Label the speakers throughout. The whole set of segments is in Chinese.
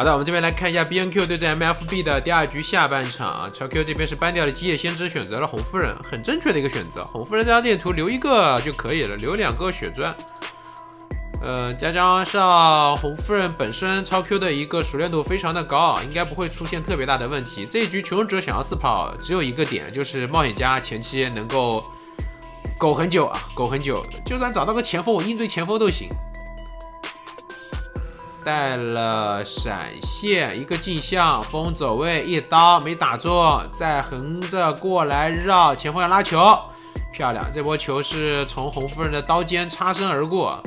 Speaker 1: 好的，我们这边来看一下 B N Q 对阵 M F B 的第二局下半场啊，超 Q 这边是搬掉了基业先知，选择了红夫人，很正确的一个选择。红夫人这张地图留一个就可以了，留两个血钻。呃，加上红夫人本身超 Q 的一个熟练度非常的高，应该不会出现特别大的问题。这一局求生者想要四跑，只有一个点，就是冒险家前期能够苟很久啊，苟很久，就算找到个前锋，我硬追前锋都行。带了闪现，一个镜像，风走位，一刀没打中，再横着过来绕，前锋要拉球，漂亮，这波球是从红夫人的刀尖擦身而过。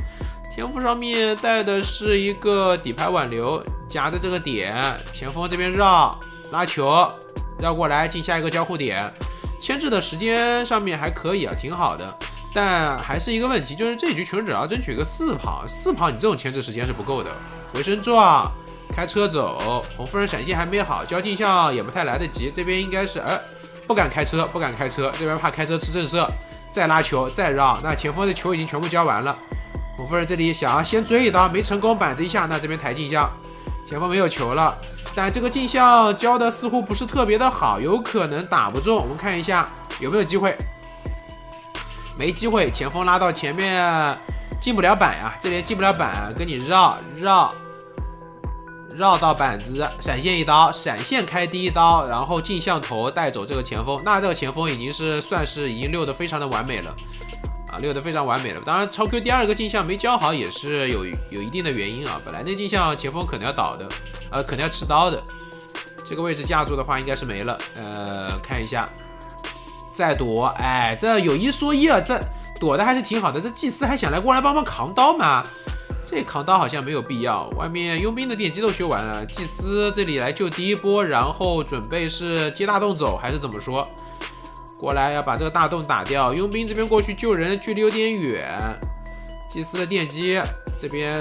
Speaker 1: 天赋上面带的是一个底牌挽留，夹着这个点，前锋这边绕拉球，绕过来进下一个交互点，牵制的时间上面还可以啊，挺好的。但还是一个问题，就是这局求生者要争取个四跑，四跑你这种牵制时间是不够的。回身撞，开车走，红夫人闪现还没好，交镜像也不太来得及。这边应该是，哎，不敢开车，不敢开车，这边怕开车吃震慑，再拉球，再绕，那前锋的球已经全部交完了。红夫人这里想要先追一刀，没成功，板子一下，那这边抬镜像，前锋没有球了，但这个镜像交的似乎不是特别的好，有可能打不中。我们看一下有没有机会。没机会，前锋拉到前面进不了板呀，这里进不了板，跟你绕绕绕到板子，闪现一刀，闪现开第一刀，然后镜像头带走这个前锋，那这个前锋已经是算是已经溜得非常的完美了啊，溜得非常完美了。当然超 Q 第二个镜像没交好也是有有一定的原因啊，本来那镜像前锋可能要倒的，呃，可能要吃刀的，这个位置架住的话应该是没了，呃，看一下。再躲，哎，这有一说一啊，这躲的还是挺好的。这祭司还想来过来帮忙扛刀吗？这扛刀好像没有必要。外面佣兵的电机都修完了，祭司这里来救第一波，然后准备是接大洞走还是怎么说？过来要把这个大洞打掉。佣兵这边过去救人，距离有点远。祭司的电机这边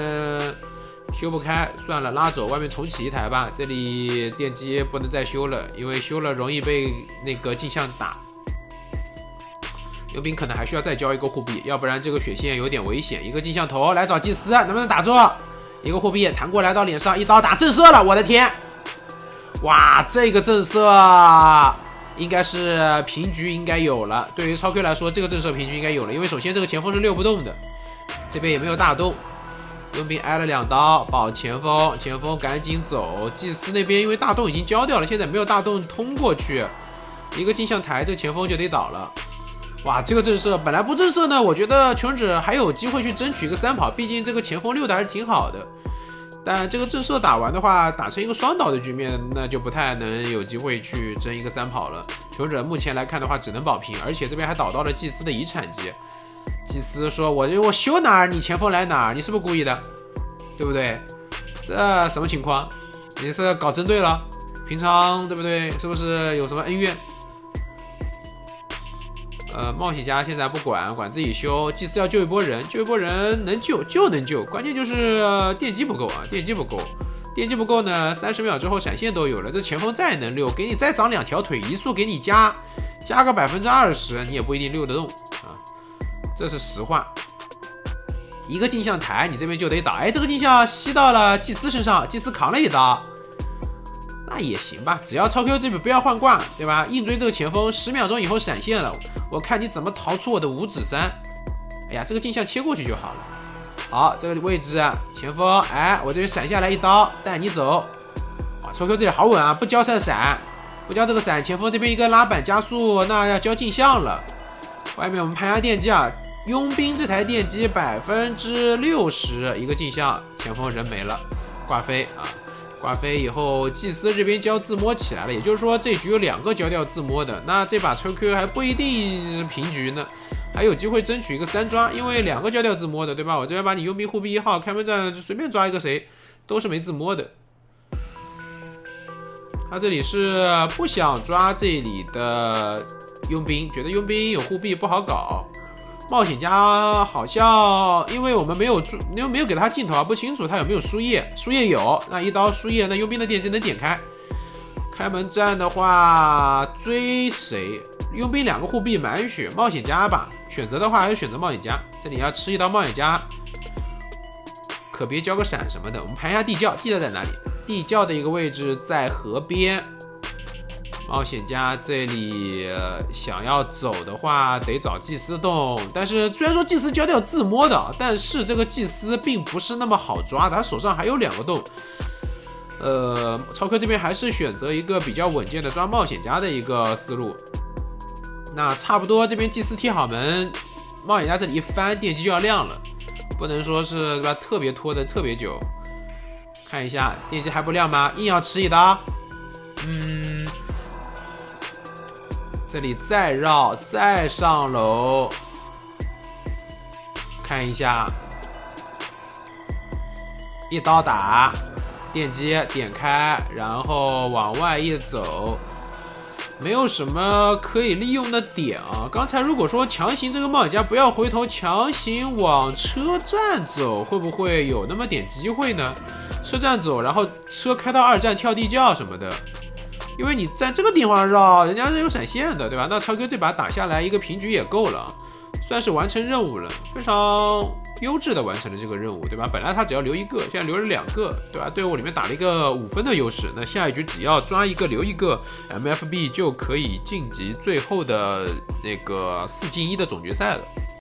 Speaker 1: 修不开，算了，拉走。外面重启一台吧，这里电机不能再修了，因为修了容易被那个镜像打。佣兵可能还需要再交一个护臂，要不然这个血线有点危险。一个镜像头来找祭司，能不能打中？一个护臂弹过来到脸上，一刀打震慑了。我的天！哇，这个震慑应该是平局，应该有了。对于超 Q 来说，这个震慑平局应该有了，因为首先这个前锋是溜不动的，这边也没有大洞。佣兵挨了两刀，保前锋，前锋赶紧走。祭司那边因为大洞已经交掉了，现在没有大洞通过去，一个镜像台，这前锋就得倒了。哇，这个震慑本来不震慑呢，我觉得求生者还有机会去争取一个三跑，毕竟这个前锋溜的还是挺好的。但这个震慑打完的话，打成一个双倒的局面，那就不太能有机会去争一个三跑了。求生者目前来看的话，只能保平，而且这边还倒到了祭司的遗产机。祭司说：“我我修哪儿，你前锋来哪儿，你是不是故意的？对不对？这什么情况？你是搞针对了？平常对不对？是不是有什么恩怨？”呃，冒险家现在不管，管自己修。祭司要救一波人，救一波人能救就能救，关键就是电机不够啊，电机不够，电机不够呢，三十秒之后闪现都有了。这前锋再能溜，给你再长两条腿，移速给你加加个百分之二十，你也不一定溜得动啊，这是实话。一个镜像台，你这边就得打。哎，这个镜像吸到了祭司身上，祭司扛了一刀。那也行吧，只要超 Q 这边不要换挂，对吧？硬追这个前锋，十秒钟以后闪现了，我看你怎么逃出我的五指山。哎呀，这个镜像切过去就好了。好，这个位置前锋，哎，我这边闪下来一刀带你走。哇，超 Q 这里好稳啊，不交上闪，不交这个闪，前锋这边一个拉板加速，那要交镜像了。外面我们盘下电机啊，佣兵这台电机百分之六十，一个镜像，前锋人没了，挂飞啊。挂飞以后，祭司这边交自摸起来了，也就是说这局有两个交掉自摸的，那这把抽 Q 还不一定平局呢，还有机会争取一个三抓，因为两个交掉自摸的，对吧？我这边把你佣兵护臂一号开门战就随便抓一个谁都是没自摸的，他这里是不想抓这里的佣兵，觉得佣兵有护臂不好搞。冒险家好像，因为我们没有注，因为没有给他镜头啊，不清楚他有没有输液。输液有，那一刀输液，那佣兵的电机能点开。开门战的话，追谁？佣兵两个护臂满血，冒险家吧。选择的话还是选择冒险家。这里要吃一刀冒险家，可别交个闪什么的。我们盘一下地窖，地窖在哪里？地窖的一个位置在河边。冒险家这里想要走的话，得找祭司洞。但是虽然说祭司交掉自摸的，但是这个祭司并不是那么好抓的，他手上还有两个洞。呃，超哥这边还是选择一个比较稳健的抓冒险家的一个思路。那差不多，这边祭司贴好门，冒险家这里一翻，电机就要亮了，不能说是对吧？特别拖的特别久。看一下电机还不亮吗？硬要吃一刀。嗯。这里再绕，再上楼，看一下，一刀打，电机点开，然后往外一走，没有什么可以利用的点啊。刚才如果说强行这个冒险家不要回头，强行往车站走，会不会有那么点机会呢？车站走，然后车开到二站跳地窖什么的。因为你在这个地方绕，人家是有闪现的，对吧？那超哥这把打下来一个平局也够了，算是完成任务了，非常优质的完成了这个任务，对吧？本来他只要留一个，现在留了两个，对吧？队伍里面打了一个五分的优势，那下一局只要抓一个留一个，MFB 就可以晋级最后的那个四进一的总决赛了。